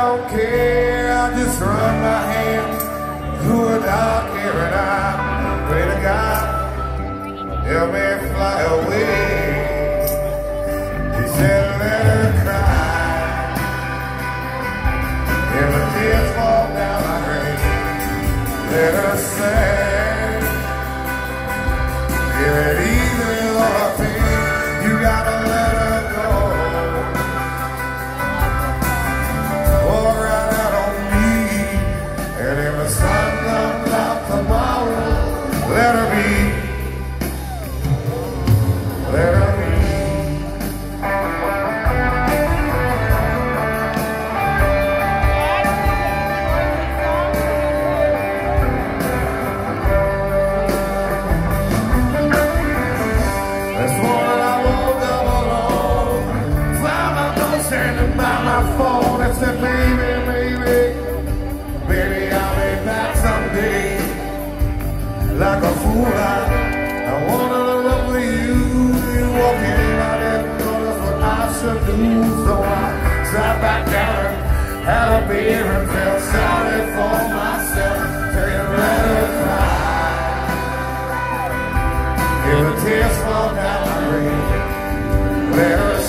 don't care. I just run my hand through a dark air and I pray to God, help me fly away. He said, let her cry. If the tears fall down my grave, let her sing. Give it easy, Lord, pain. You gotta let my phone. I said, baby, baby, baby, I'll be back someday. Like a fool, I, I wanted to love you. You walking in, I didn't know what I should do. So I sat back down and had a beer and felt sorry for myself. Saying, let her cry. If the tears fall down my her